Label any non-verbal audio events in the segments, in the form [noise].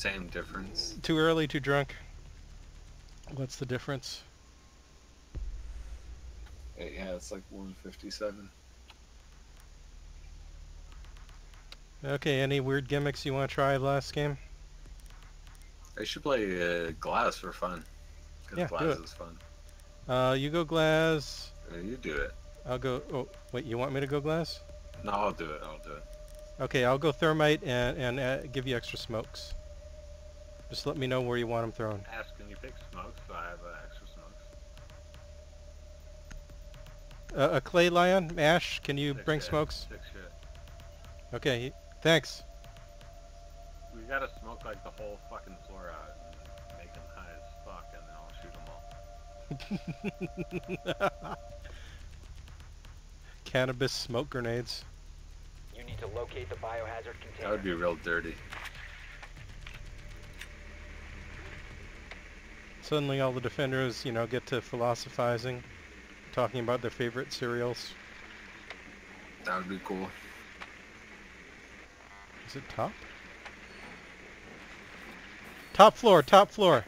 Same difference. Too early, too drunk. What's the difference? Yeah, it's like 157. Okay, any weird gimmicks you want to try last game? I should play uh, Glaz for fun. 'cause Yeah, do Glaz it. is fun. Uh, you go Glaz. Uh, you do it. I'll go. Oh, wait. You want me to go Glaz? No, I'll do it. I'll do it. Okay, I'll go thermite and and uh, give you extra smokes. Just let me know where you want them thrown. Ash, can you pick smokes? So I have uh, extra smokes. Uh, a clay lion, Ash. Can you Sick bring shit, smokes? Sick shit. Okay. Thanks. We gotta smoke like the whole fucking floor out and make them high as fuck, and then I'll shoot them all. [laughs] Cannabis smoke grenades. You need to locate the biohazard container. That would be real dirty. Suddenly, all the defenders, you know, get to philosophizing, talking about their favorite cereals. That would be cool. Is it top? Top floor, top floor.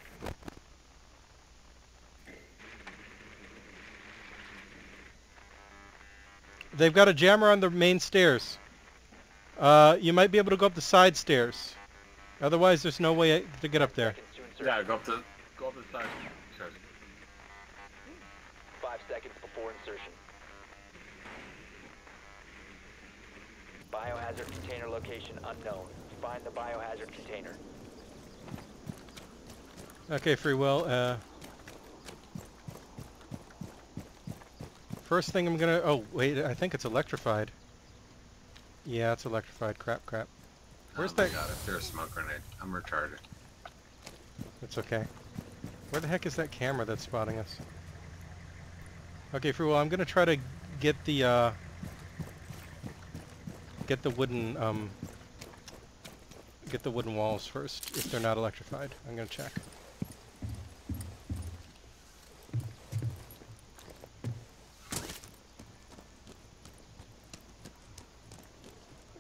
They've got a jammer on the main stairs. Uh, you might be able to go up the side stairs. Otherwise, there's no way to get up there. Seconds to insertion. Yeah, go up to go up the side. Sure. Five seconds before insertion. Biohazard container location unknown. Find the biohazard container. Okay, free will. Uh, first thing I'm gonna. Oh wait, I think it's electrified. Yeah, it's electrified. Crap, crap. Where's oh my that? God, if there's a smoke grenade, I'm retarded. It's okay. Where the heck is that camera that's spotting us? Okay, will. I'm gonna try to get the uh, get the wooden um, get the wooden walls first if they're not electrified. I'm gonna check.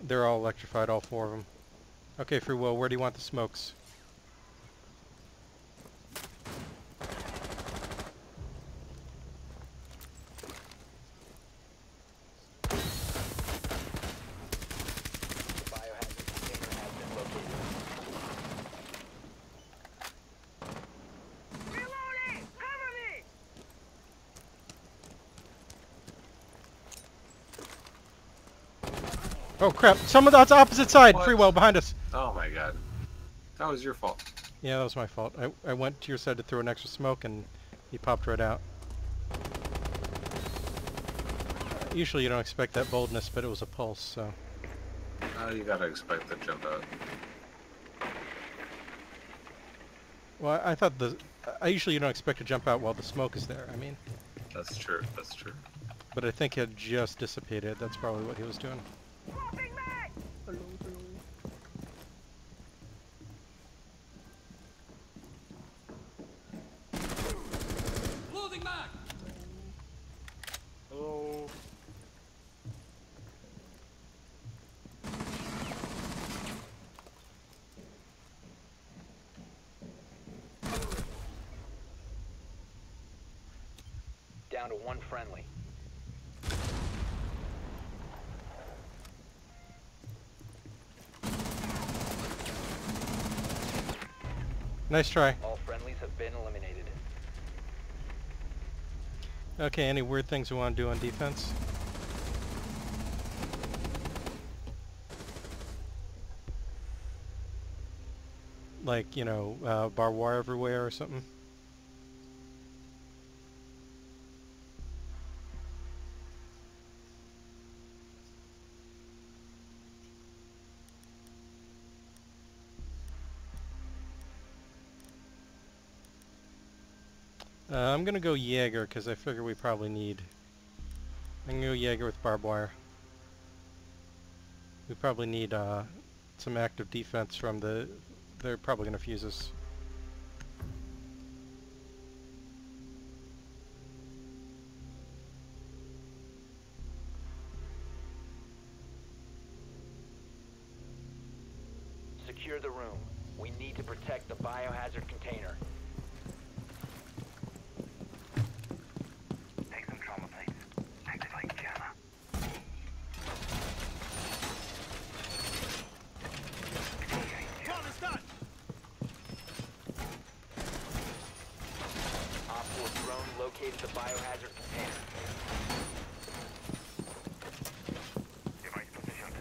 They're all electrified, all four of them. Okay, free will. Where do you want the smokes? The biohazard container has been located. Oh crap! Someone that's opposite side. What? Free well behind us. Oh my God, that was your fault. Yeah, that was my fault. I I went to your side to throw an extra smoke and he popped right out. Usually you don't expect that boldness, but it was a pulse, so. Oh, you gotta expect to jump out. Well, I I thought the. I usually you don't expect to jump out while the smoke is there. I mean, That's true. That's true. but I think it just dissipated. That's probably what he was doing. Down to one friendly. Nice try. All friendlies have been eliminated. Okay, any weird things we want to do on defense? Like, you know, uh, barbed wire everywhere or something? I'm gonna go Jaeger because I figure we probably need. I'm gonna go Jaeger with barbed wire. We probably need uh, some active defense from the. They're probably gonna fuse us. Secure the room. We need to protect the biohazard container. Take some trauma plates. Activate jammer. OpFor drone located the biohazard container. Device positioned.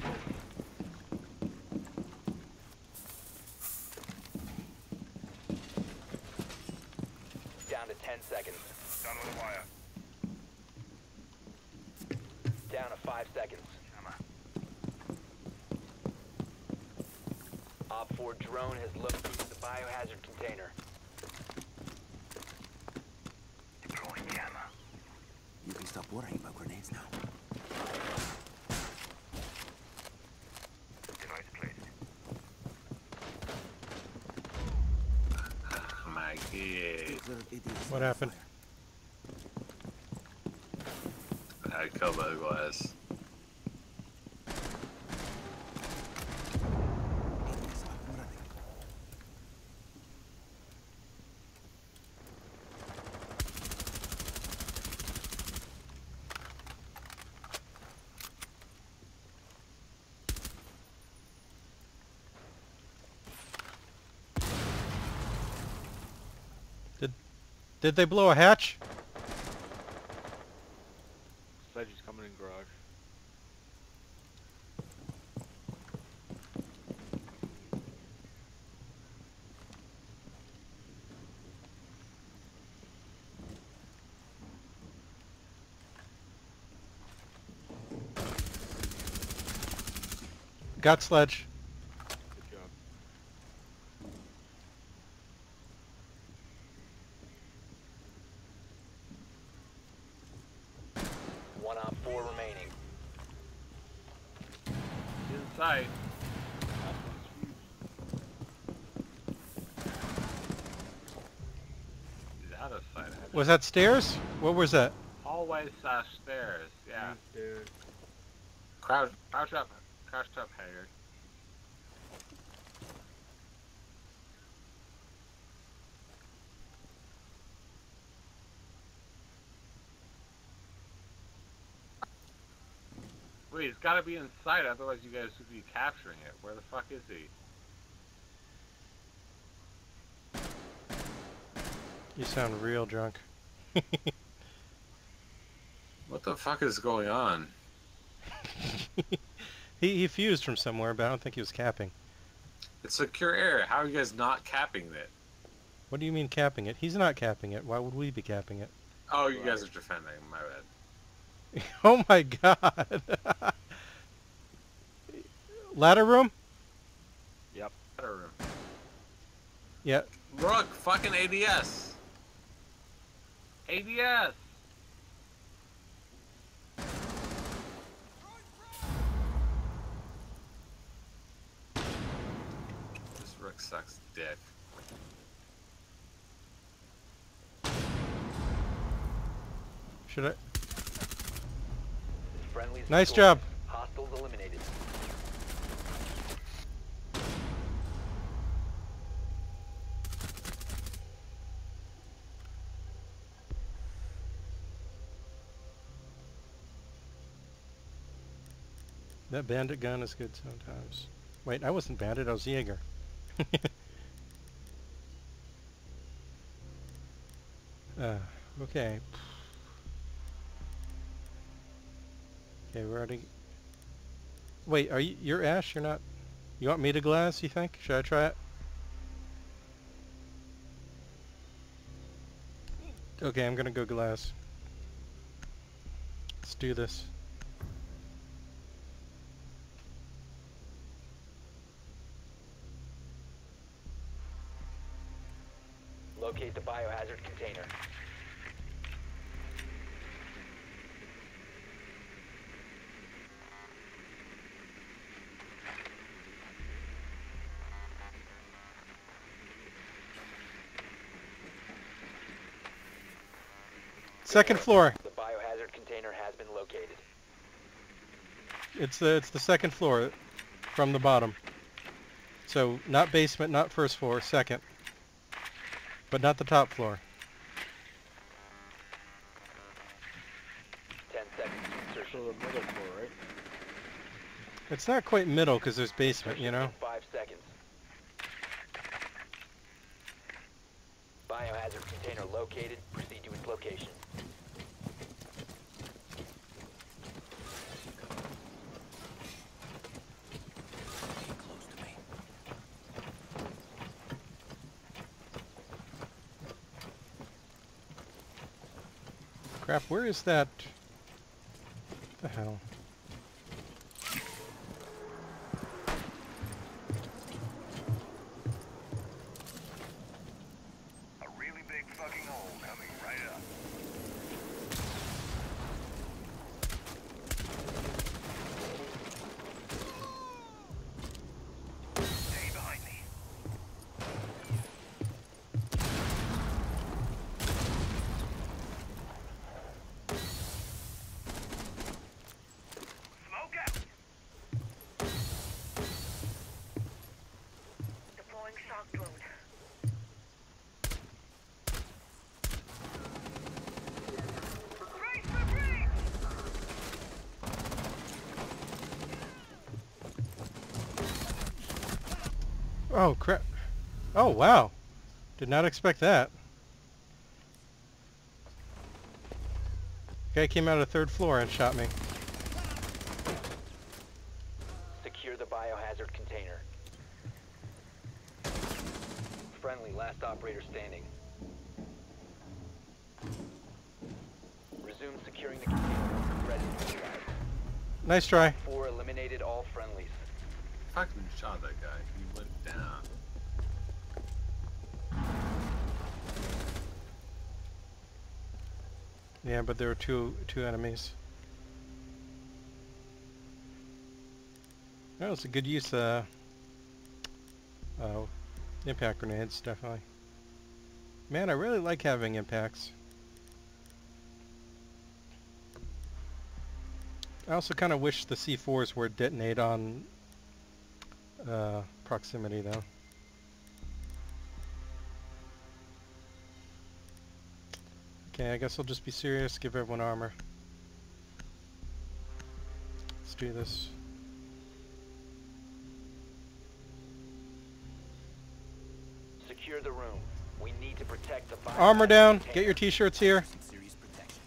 Down to 10 seconds. Done with the wire. Down to 5 seconds. OpFor drone has located the biohazard container. Deploying jammer. You can stop worrying about grenades now. Device placed. Oh my god. Little idiots What happened? I killed the Glaz. Did they blow a hatch? Sledge is coming in garage. Got sledge. Good job. One OpFor remaining. Inside. He's out of sight. I Was that stairs? What was that? Hallway slash stairs. Yeah. Dude. Crouch, crouch up, crouch up, Jaeger. Wait, he's got to be inside, otherwise you guys would be capturing it. Where the fuck is he? You sound real drunk. [laughs] What the fuck is going on? [laughs] he, he fused from somewhere, but I don't think he was capping. It's a secure area. How are you guys not capping it? What do you mean capping it? He's not capping it. Why would we be capping it? Oh, you guys are defending. My bad. [laughs] oh my god. Ladder room? Better room. Yep. Rook, fucking ADS. ADS. This Rook sucks dick. Should I? Friendly's Nice victorious. job. Hostiles eliminated. That bandit gun is good sometimes. Wait, I wasn't bandit, I was Jaeger. [laughs] uh, okay. Okay, we're already... Wait, are you, you're Ash? You're not... You want me to Glaz, you think? Should I try it? Okay, I'm gonna go Glaz. Let's do this. Locate the biohazard container. Second floor. The biohazard container has been located. It's the it's the second floor uh, from the bottom. So not basement, not first floor, second. But not the top floor. Ten seconds So the middle floor, right? It's not quite middle because there's basement, you know? In Five seconds. Biohazard container located. Proceed to its location. Close to me. Crap, where is that? the hell? A really big fucking hole coming right up. Stay behind me. Smoke out. Deploying shock drone. Brace for breach! Oh, crap. Oh, wow. Did not expect that. Guy came out of the third floor and shot me. Secure the biohazard container. Friendly, last operator standing. Resume securing the container. Ready to drive. Nice try. Four eliminated all friendlies. Fucking shot that guy. He went down. Yeah, but there were two two enemies. That was a good use of uh, impact grenades, definitely. Man, I really like having impacts. I also kind of wish the C4s were detonate on uh, proximity, though. Okay, I guess I'll just be serious, give everyone armor. Let's do this. Secure the room. We need to protect the Armor down, container. get your t-shirts here. Some serious protection.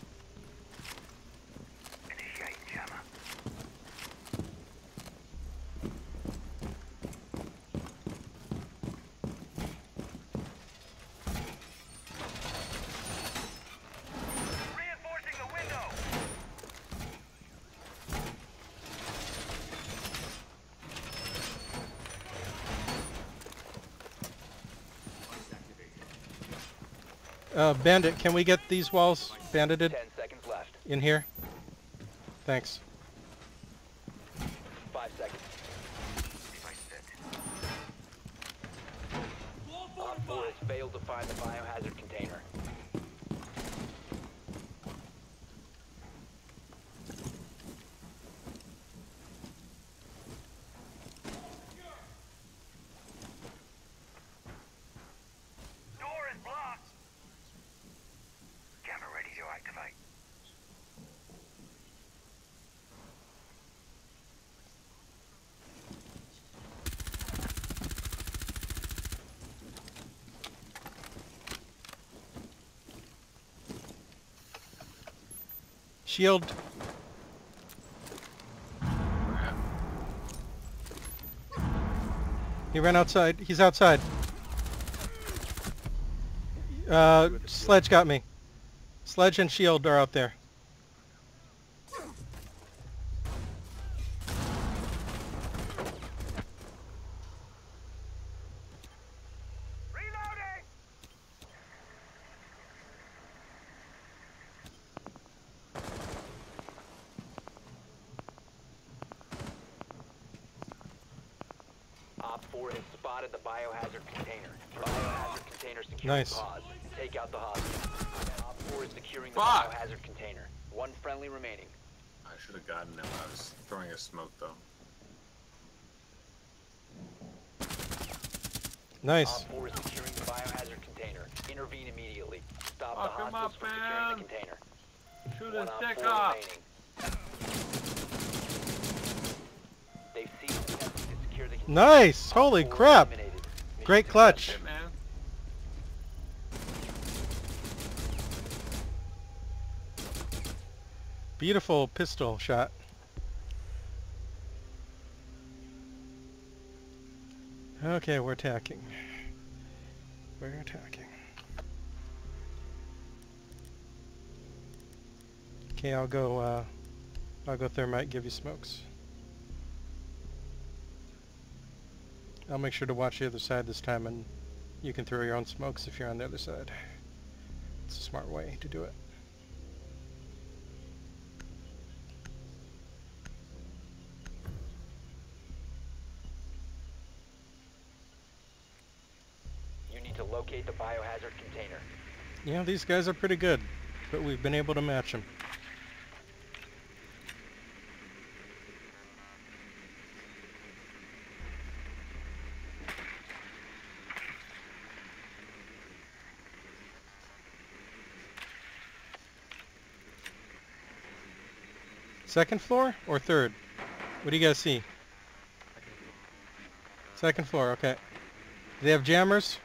Initiate jammer. Reinforcing the window! Uh, Bandit, can we get these walls bandited Ten seconds left. in here? Thanks. Five seconds. Device set. OpFor has failed to find the biohazard container. Door is blocked! Camera ready to activate. Shield. He ran outside. He's outside. Uh, Sledge got me. Sledge and Shield are out there. OpFor has spotted the biohazard container. Biohazard container secured. Nice. Pause. Take out the hostage. Op 4 is securing the Fuck. biohazard container. One friendly remaining. I should have gotten him. I was throwing a smoke though. Nice. OpFor is securing the biohazard container. Intervene immediately. Stop Fuck the 'em hostiles up, from securing man. the container. Shoot One his op dick off! remaining. They've seized the test to secure the container. Nice! Holy 4 crap! Great clutch. Beautiful pistol shot. Okay, we're attacking. We're attacking. Okay, I'll go, uh, I'll go thermite, give you smokes. I'll make sure to watch the other side this time and you can throw your own smokes if you're on the other side. It's a smart way to do it. You need to locate the biohazard container. Yeah, these guys are pretty good, but we've been able to match them. Second floor or third? What do you guys see? Second floor, okay. Do they have jammers?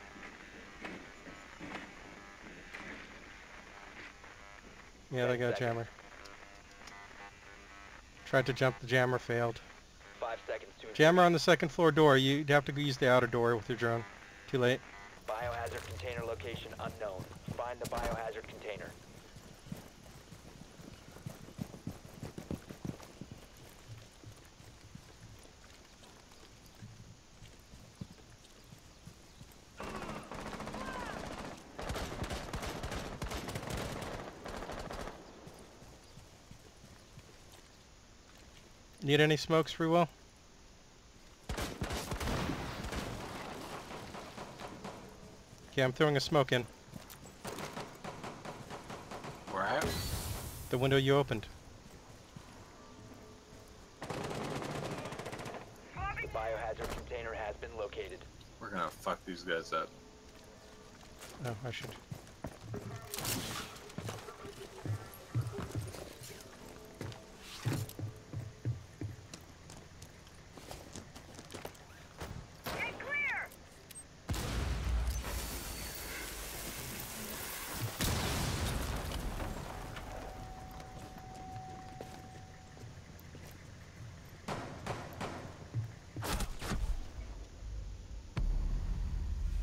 Yeah, they got a jammer. Tried to jump the jammer, failed. Five seconds to Jammer on the second floor door. You'd have to use the outer door with your drone. Too late. Biohazard container location unknown. Find the biohazard container. Need any smokes, free will? Okay, I'm throwing a smoke in. Where at? The window you opened. The biohazard container has been located. We're gonna fuck these guys up. Oh, I should.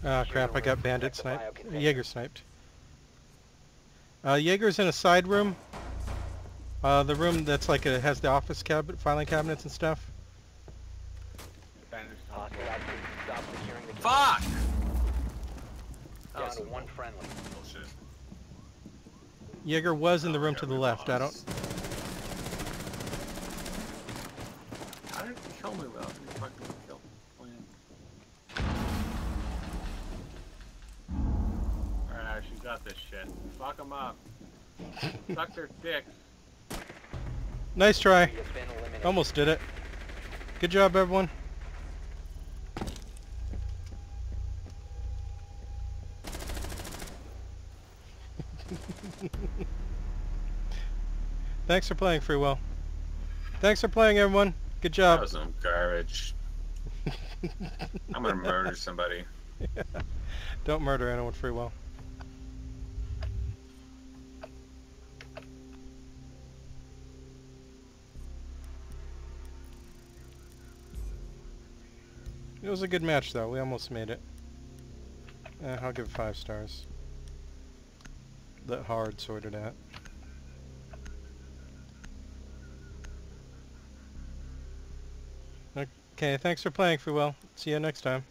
Ah, Secure crap, I got room. bandit Protect the bio sniped. Jaeger sniped. Uh, Jaeger's in a side room. Uh, the room that's like a, has the office cabinet, filing cabinets and stuff. Bandage Hostile activity. Stop securing the container. Fuck! That Down to one friendly. bullshit. Jaeger was in the Oh, room yeah, to the we left. I don't. How did you kill me without fucking this shit. Fuck them up. Suck their dicks. Nice try. He has been eliminated. Almost did it. Good job, everyone. [laughs] Thanks for playing, Free Will. Thanks for playing, everyone. Good That job. was some garbage. I'm gonna murder somebody. [laughs] Don't murder anyone, Free Will. It was a good match, though. We almost made it. Eh, I'll give it five stars. That hard sorted out. Okay, thanks for playing, Will. See you next time.